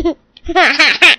ha ha ha!